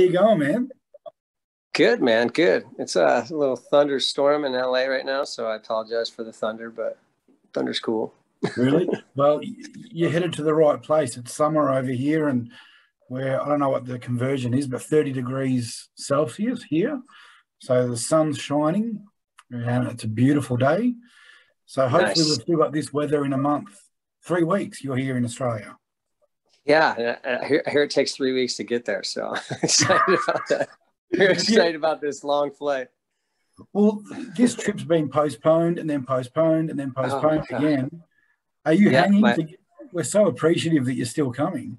you going, man? Good, man. Good. It's a little thunderstorm in LA right now, so I apologize for the thunder, but thunder's cool. really? Well, you're headed to the right place. It's summer over here, and where I don't know what the conversion is, but 30 degrees Celsius here. So the sun's shining, and it's a beautiful day. So hopefully nice. we'll still got this weather in a month. Three weeks you're here in Australia. Yeah, I hear, I hear it takes three weeks to get there. So I'm excited about that. We're excited about this long flight. Well, this trip's been postponed and then postponed and then oh, postponed oh, again. Are you yeah, hanging? My, to, we're so appreciative that you're still coming.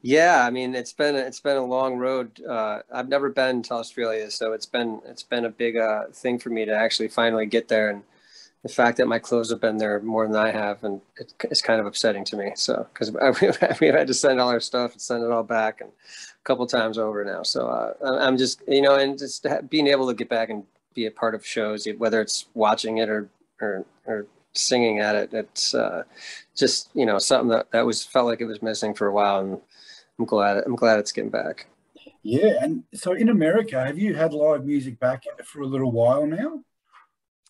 Yeah, I mean it's been it's been a long road. Uh, I've never been to Australia, so it's been it's been a big uh, thing for me to actually finally get there. And the fact that my clothes have been there more than I have, and it, it's kind of upsetting to me. So because we've had to send all our stuff and send it all back, and a couple times over now. So uh, I'm just you know, and just being able to get back and be a part of shows, whether it's watching it or or, or singing at it, it's uh, just you know something that that was felt like it was missing for a while, and I'm glad I'm glad it's getting back. Yeah, and so in America, have you had live music back for a little while now?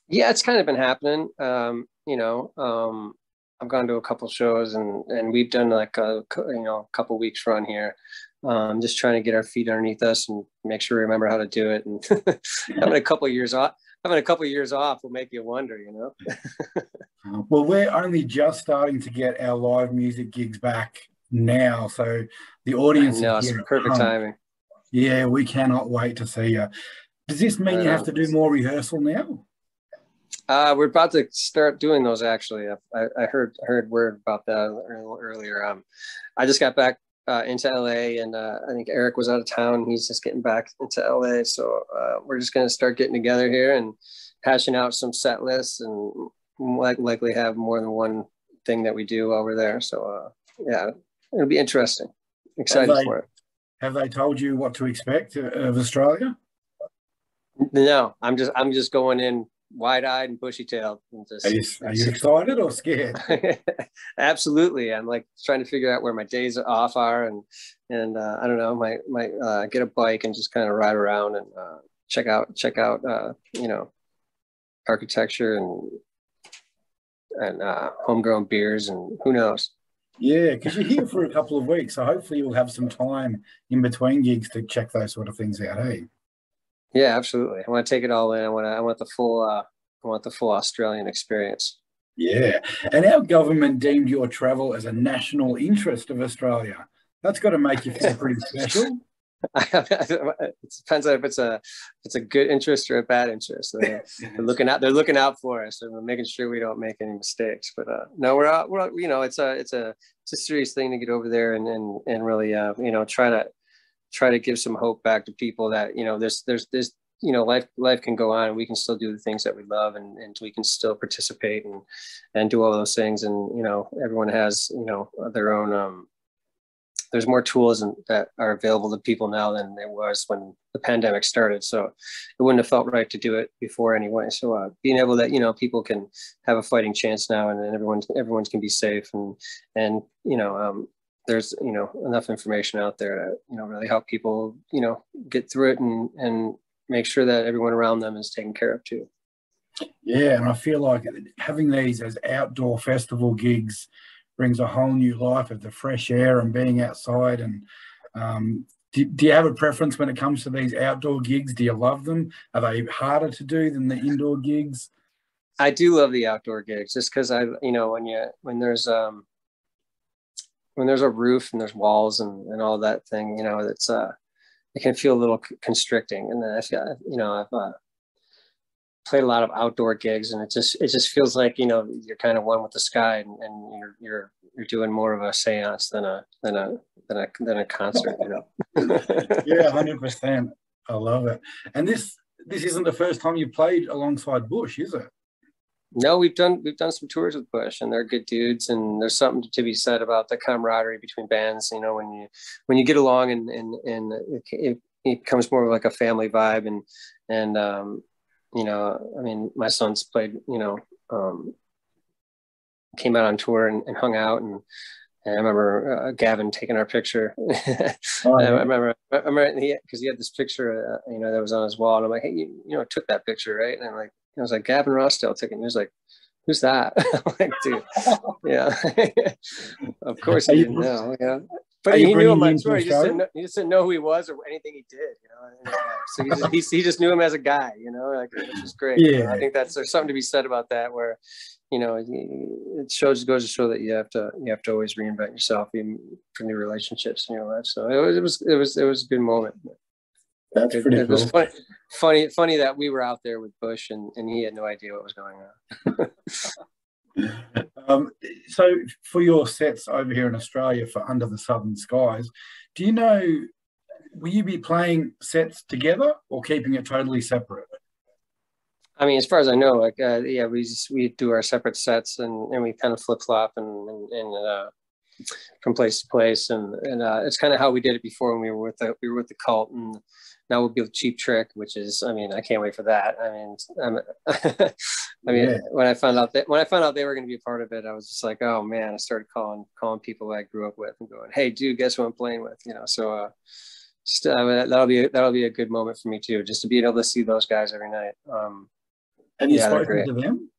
Yeah, it's kind of been happening. Um, you know, um, I've gone to a couple shows and and we've done like a you know a couple weeks run here. Um, just trying to get our feet underneath us and make sure we remember how to do it. And having a couple years off, having a couple years off will make you wonder, you know. well, we're only just starting to get our live music gigs back now, so the audience. No, it's perfect timing. Yeah, we cannot wait to see you. Does this mean you have to do more rehearsal now? Uh, we're about to start doing those. Actually, I, I heard heard word about that earlier. Um, I just got back uh, into LA, and uh, I think Eric was out of town. He's just getting back into LA, so uh, we're just going to start getting together here and hashing out some set lists, and like likely have more than one thing that we do over there. So uh, yeah, it'll be interesting. Excited they, for it. Have they told you what to expect of Australia? No, I'm just I'm just going in wide-eyed and bushy-tailed. And just, are you, are you excited or scared? Absolutely. I'm like trying to figure out where my days off are, and and uh, I don't know, might might uh, get a bike and just kind of ride around and uh, check out check out uh, you know architecture and and uh, homegrown beers and who knows. Yeah, because you're here for a couple of weeks, so hopefully you'll have some time in between gigs to check those sort of things out. Hey. Yeah, absolutely. I want to take it all in. I want to, I want the full uh, I want the full Australian experience. Yeah, and our government deemed your travel as a national interest of Australia. That's got to make you feel pretty special. it depends on if it's a if it's a good interest or a bad interest. They're, they're looking out. They're looking out for us, and we're making sure we don't make any mistakes. But uh, no, we're out. We're you know it's a it's a it's a serious thing to get over there and and and really uh, you know try to try to give some hope back to people that you know there's there's this you know life life can go on. And we can still do the things that we love and, and we can still participate and and do all those things. And you know everyone has you know their own um there's more tools and, that are available to people now than there was when the pandemic started. So it wouldn't have felt right to do it before anyway. So uh, being able that you know people can have a fighting chance now and, and everyone everyone can be safe and and you know um, there's you know enough information out there to you know really help people you know get through it and and make sure that everyone around them is taken care of too. Yeah and i feel like having these as outdoor festival gigs brings a whole new life of the fresh air and being outside and um, do, do you have a preference when it comes to these outdoor gigs? Do you love them? Are they harder to do than the indoor gigs? I do love the outdoor gigs just because i you know when you when there's um when there's a roof and there's walls and, and all that thing, you know, it's uh, it can feel a little constricting. And then I feel, you know, I've uh, played a lot of outdoor gigs, and it just it just feels like you know you're kind of one with the sky, and, and you're you're you're doing more of a séance than a than a than a than a concert, you know. yeah, hundred percent. I love it. And this this isn't the first time you played alongside Bush, is it? No, we've done we've done some tours with Bush, and they're good dudes. And there's something to be said about the camaraderie between bands. You know, when you when you get along, and and and it, it becomes more of like a family vibe. And and um, you know, I mean, my son's played. You know, um, came out on tour and, and hung out, and and I remember uh, Gavin taking our picture. oh, yeah. I remember, I remember because he, he, had this picture, uh, you know, that was on his wall, and I'm like, hey, you, you know, took that picture, right? And I'm like, I was like, Gavin Rossdale took it. And he was like, who's that? I'm like, dude, yeah. of course he didn't know, yeah. But he knew him, I'm. He just, didn't know, he just didn't know who he was or anything he did, you know. Uh, so he just, he, he, just knew him as a guy, you know, like, which is great. Yeah. You know? I think that's, there's something to be said about that where, you know, it shows goes to show that you have to you have to always reinvent yourself even for new relationships in your life. So it was it was it was it was a good moment. That's it, pretty it cool. was funny, funny, funny that we were out there with Bush and, and he had no idea what was going on. um, so for your sets over here in Australia for Under the Southern Skies, do you know will you be playing sets together or keeping it totally separate? I mean, as far as I know, like uh, yeah, we just, we do our separate sets and, and we kind of flip flop and and, and uh, from place to place, and and uh, it's kind of how we did it before when we were with the we were with the Cult, and now we'll be with Cheap Trick, which is, I mean, I can't wait for that. I mean, I'm, I mean, yeah. when I found out that when I found out they were going to be a part of it, I was just like, oh man, I started calling calling people I grew up with and going, hey, dude, guess who I'm playing with? You know, so. uh just, uh, that'll be that'll be a good moment for me too, just to be able to see those guys every night. Um, have you yeah, spoken to them?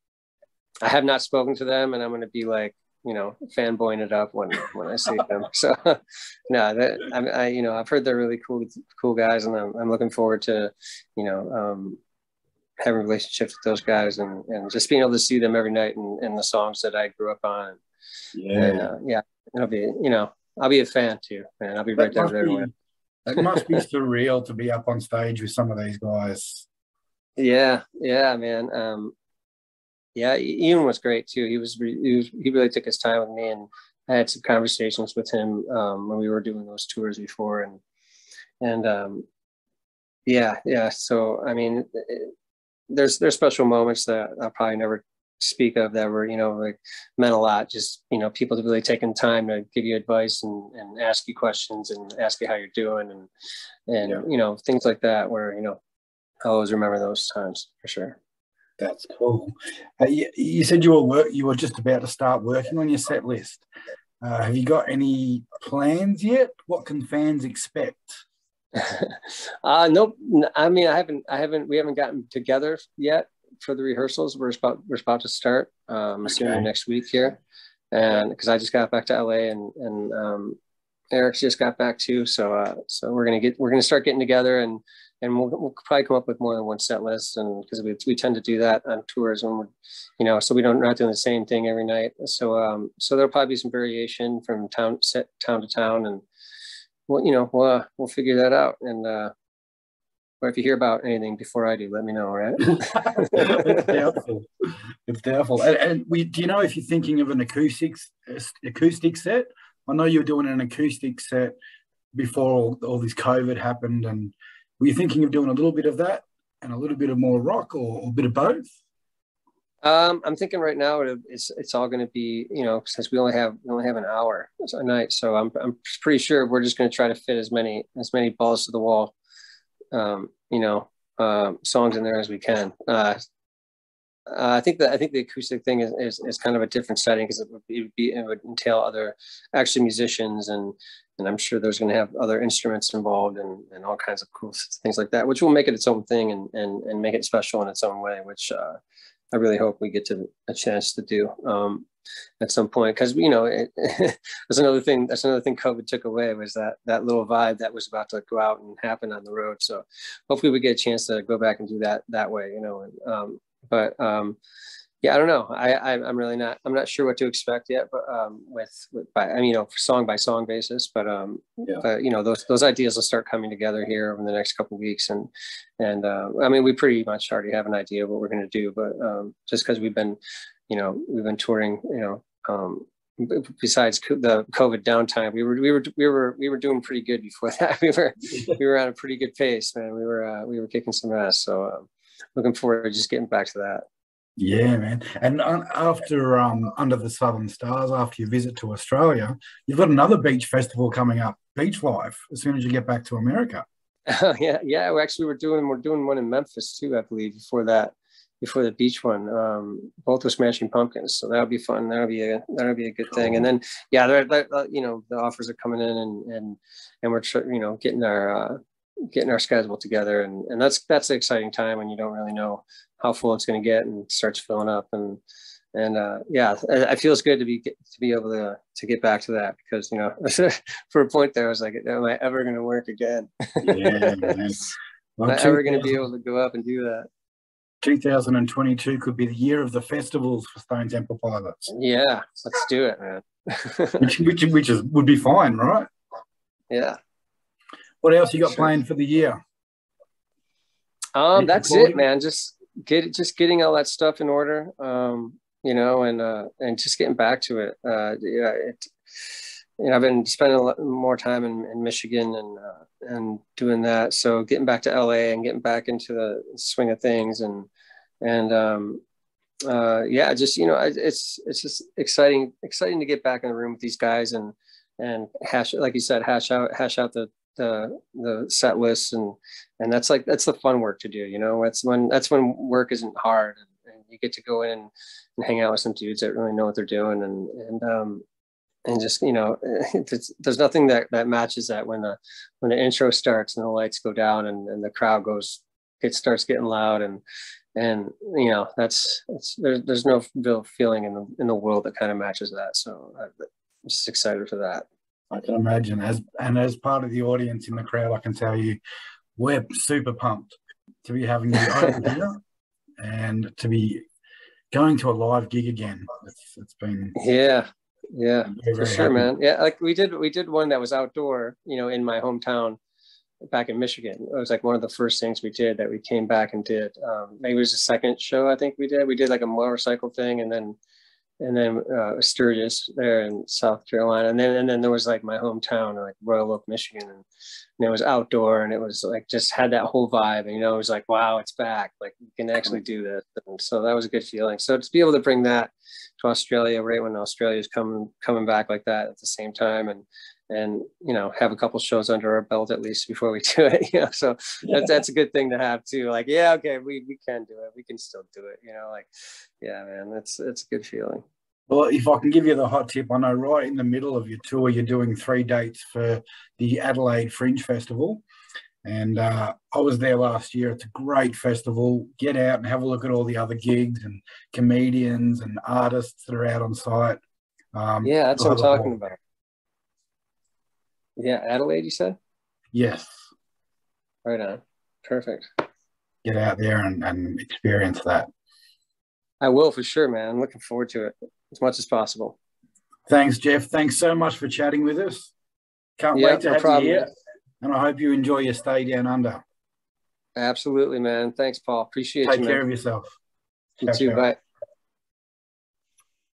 I have not spoken to them, and I'm going to be like, you know, fanboying it up when when I see them. So, no, that I, I, you know, I've heard they're really cool, cool guys, and I'm, I'm looking forward to, you know, um, having relationships with those guys, and and just being able to see them every night and, and the songs that I grew up on. Yeah, and, uh, yeah, it'll be, you know, I'll be a fan too, man. I'll be right there with everyone. It must be surreal to be up on stage with some of these guys. Yeah, yeah, man. Um, yeah, Ian was great too. He was, he was he really took his time with me, and I had some conversations with him um, when we were doing those tours before, and and um, yeah, yeah. So I mean, it, there's there's special moments that I'll probably never speak of that were you know like meant a lot. Just you know, people to really taking time to give you advice and and ask you questions and ask you how you're doing and and yeah. you know things like that where you know I always remember those times for sure. That's cool. Uh, you, you, said you were work, you were just about to start working on your set list. Uh, have you got any plans yet? What can fans expect? uh, nope. I mean, I haven't. I haven't. We haven't gotten together yet for the rehearsals. We're about we're about to start. Um, assuming next week here, and because I just got back to LA and and um, Eric's just got back too. So uh, so we're gonna get we're gonna start getting together and and we'll, we'll probably come up with more than one set list and because we, we tend to do that on tours when we're you know so we don't not doing the same thing every night so um so there'll probably be some variation from town set town to town and well you know we'll, uh, we'll figure that out and uh or if you hear about anything before I do, let me know. Right? it's doubtful. It's doubtful. And, and, we, do you know if you're thinking of an acoustics acoustic set? I know you were doing an acoustic set before all, all this COVID happened, and were you thinking of doing a little bit of that and a little bit of more rock or, or a bit of both? Um, I'm thinking right now it's it's all going to be you know since we only have we only have an hour a night, so I'm I'm pretty sure we're just going to try to fit as many as many balls to the wall, um, you know, uh, songs in there as we can. Uh, uh, I think that I think the acoustic thing is, is, is kind of a different setting because it would, it would be it would entail other actually musicians and and I'm sure there's going to have other instruments involved and, and all kinds of cool things like that, which will make it its own thing and and, and make it special in its own way, which uh, I really hope we get to a chance to do um, at some point because you know it, that's another thing that's another thing COVID took away was that that little vibe that was about to go out and happen on the road. So hopefully we get a chance to go back and do that that way, you know. And, um, but um, yeah, I don't know. I, I am really not. I'm not sure what to expect yet. But um, with, with by I mean, you know, song by song basis. But um, yeah. but you know, those those ideas will start coming together here over the next couple of weeks. And and uh, I mean, we pretty much already have an idea of what we're going to do. But um, just because we've been, you know, we've been touring, you know, um, besides the COVID downtime, we were we were we were we were doing pretty good before that. We were we were at a pretty good pace, man. We were uh, we were kicking some ass. So uh, looking forward to just getting back to that. Yeah, man. And after um, Under the Southern Stars, after your visit to Australia, you've got another beach festival coming up, BeachLife, as soon as you get back to America. yeah, yeah. We actually we're doing we're doing one in Memphis too, I believe, before that. before the beach one. Um, both were Smashing Pumpkins, so that'll be fun. That'll be a that'll be a good thing. And then yeah, they're, they're, uh, you know the offers are coming in, and and and we're you know getting our uh, getting our schedule together, and and that's that's an exciting time when you don't really know how full it's going to get and starts filling up and and uh, yeah, it feels good to be to be able to to get back to that because you know for a point there I was like, am I ever going to work again? Yeah. Well, am I ever going to be able to go up and do that? 2022 could be the year of the festivals for Stone Temple Pilots. Yeah, let's do it, man. which, which, which is would be fine, right? Yeah. What else you got sure. planned for the year? Um, that's it, man. Just get just getting all that stuff in order. Um, you know, and uh, and just getting back to it. Uh, yeah, it, you know, I've been spending a lot more time in, in Michigan and uh, and doing that. So getting back to LA and getting back into the swing of things and and um, uh, yeah, just you know, it's it's just exciting exciting to get back in the room with these guys and and hash like you said hash out hash out the the the set lists and and that's like that's the fun work to do. You know, that's when that's when work isn't hard and, and you get to go in and, and hang out with some dudes that really know what they're doing and and um, and just you know there's nothing that that matches that when the when the intro starts and the lights go down and, and the crowd goes it starts getting loud and and you know that's it's there's, there's no real feeling in the in the world that kind of matches that so i'm just excited for that i can imagine as and as part of the audience in the crowd i can tell you we're super pumped to be having you over here and to be going to a live gig again it's, it's been yeah yeah, very, for sure, happy. man. Yeah, like we did, we did one that was outdoor, you know, in my hometown back in Michigan. It was like one of the first things we did that we came back and did. Um, maybe it was the second show I think we did. We did like a motorcycle thing, and then and then uh, Sturgis there in South Carolina, and then and then there was like my hometown, like Royal Oak, Michigan, and, and, it was outdoor, and it was like just had that whole vibe, and you know, it was like wow, it's back, like you can actually do this, and so that was a good feeling. So to be able to bring that to Australia right when Australia is coming coming back like that at the same time, and and you know have a couple shows under our belt at least before we do it you know so that's that's a good thing to have too like yeah okay we, we can do it we can still do it you know like yeah man that's that's a good feeling well if i can give you the hot tip i know right in the middle of your tour you're doing three dates for the adelaide fringe festival and uh, I was there last year. It's a great festival. Get out and have a look at all the other gigs and comedians and artists that are out on site. Um, yeah, that's what I'm talking about. Yeah, Adelaide, you said? Yes. Right on. Perfect. Get out there and, and experience that. I will for sure, man. I'm looking forward to it as much as possible. Thanks, Jeff. Thanks so much for chatting with us. Can't wait to no have problem. you here. And I hope you enjoy your stay down under. Absolutely, man. Thanks, Paul. Appreciate Take you. Take care of yourself. You too. Bye.